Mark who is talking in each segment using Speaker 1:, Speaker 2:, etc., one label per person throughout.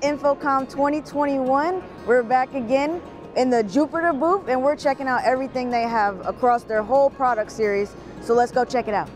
Speaker 1: InfoComm 2021. We're back again in the Jupiter booth and we're checking out everything they have across their whole product series. So let's go check it out.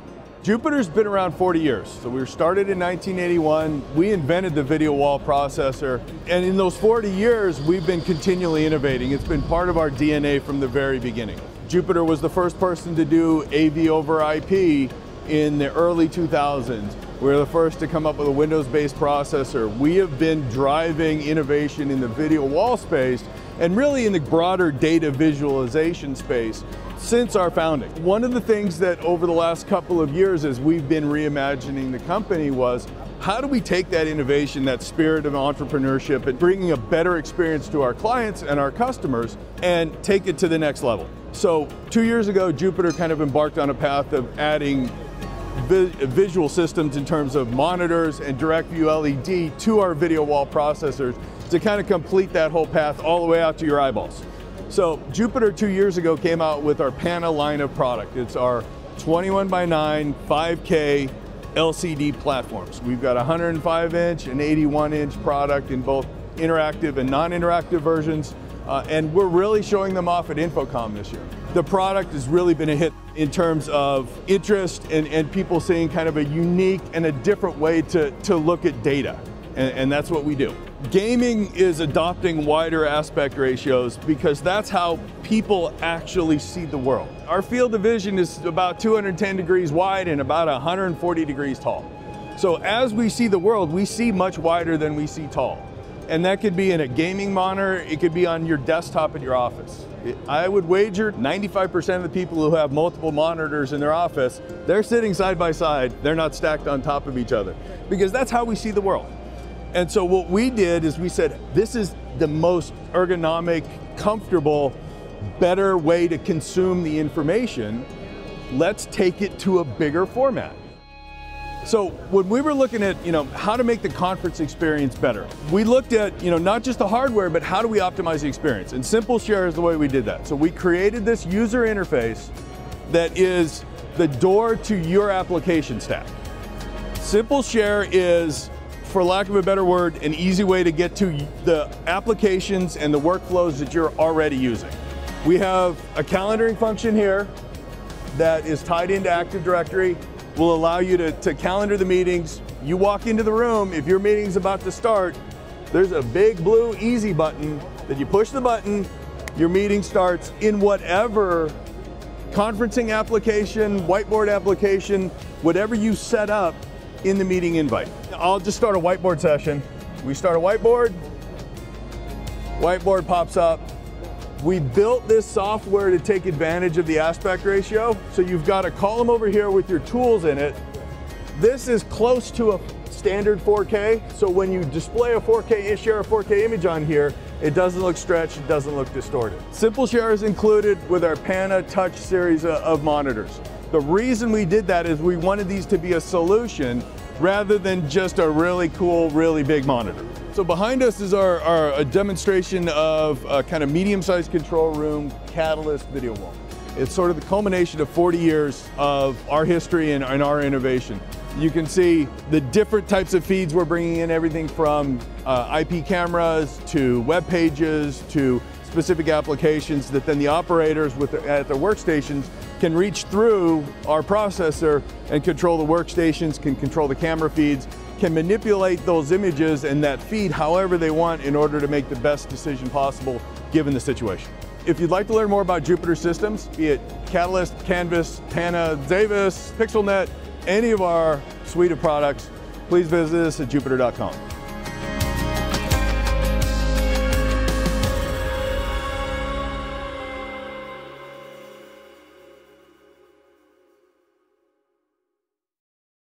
Speaker 2: Jupiter's been around 40 years. So we were started in 1981. We invented the video wall processor. And in those 40 years, we've been continually innovating. It's been part of our DNA from the very beginning. Jupiter was the first person to do AV over IP in the early 2000s. We are the first to come up with a Windows-based processor. We have been driving innovation in the video wall space and really in the broader data visualization space since our founding. One of the things that over the last couple of years as we've been reimagining the company was how do we take that innovation, that spirit of entrepreneurship and bringing a better experience to our clients and our customers and take it to the next level. So two years ago, Jupiter kind of embarked on a path of adding vi visual systems in terms of monitors and direct view LED to our video wall processors to kind of complete that whole path all the way out to your eyeballs. So Jupiter two years ago came out with our Pana line of product. It's our 21 by 9 5K LCD platforms. We've got a 105 inch and 81 inch product in both interactive and non-interactive versions. Uh, and we're really showing them off at InfoComm this year. The product has really been a hit in terms of interest and, and people seeing kind of a unique and a different way to, to look at data. And, and that's what we do. Gaming is adopting wider aspect ratios because that's how people actually see the world. Our field of vision is about 210 degrees wide and about 140 degrees tall. So as we see the world, we see much wider than we see tall. And that could be in a gaming monitor, it could be on your desktop at your office. I would wager 95% of the people who have multiple monitors in their office, they're sitting side by side, they're not stacked on top of each other. Because that's how we see the world. And so what we did is we said, this is the most ergonomic, comfortable, better way to consume the information. Let's take it to a bigger format. So when we were looking at, you know, how to make the conference experience better, we looked at, you know, not just the hardware, but how do we optimize the experience? And Simple Share is the way we did that. So we created this user interface that is the door to your application stack. Simple Share is for lack of a better word, an easy way to get to the applications and the workflows that you're already using. We have a calendaring function here that is tied into Active Directory, will allow you to, to calendar the meetings. You walk into the room, if your meeting's about to start, there's a big blue easy button that you push the button, your meeting starts in whatever conferencing application, whiteboard application, whatever you set up in the meeting invite. I'll just start a whiteboard session. We start a whiteboard, whiteboard pops up. We built this software to take advantage of the aspect ratio. So you've got a column over here with your tools in it. This is close to a standard 4K. So when you display a 4K, share a 4K image on here, it doesn't look stretched, it doesn't look distorted. Simple Share is included with our Pana Touch series uh, of monitors. The reason we did that is we wanted these to be a solution rather than just a really cool, really big monitor. So behind us is our, our a demonstration of a kind of medium-sized control room Catalyst video wall. It's sort of the culmination of 40 years of our history and, and our innovation. You can see the different types of feeds we're bringing in, everything from uh, IP cameras to web pages to specific applications that then the operators with at their workstations can reach through our processor and control the workstations, can control the camera feeds, can manipulate those images and that feed however they want in order to make the best decision possible given the situation. If you'd like to learn more about Jupiter systems, be it Catalyst, Canvas, Pana, Davis, PixelNet, any of our suite of products, please visit us at jupiter.com.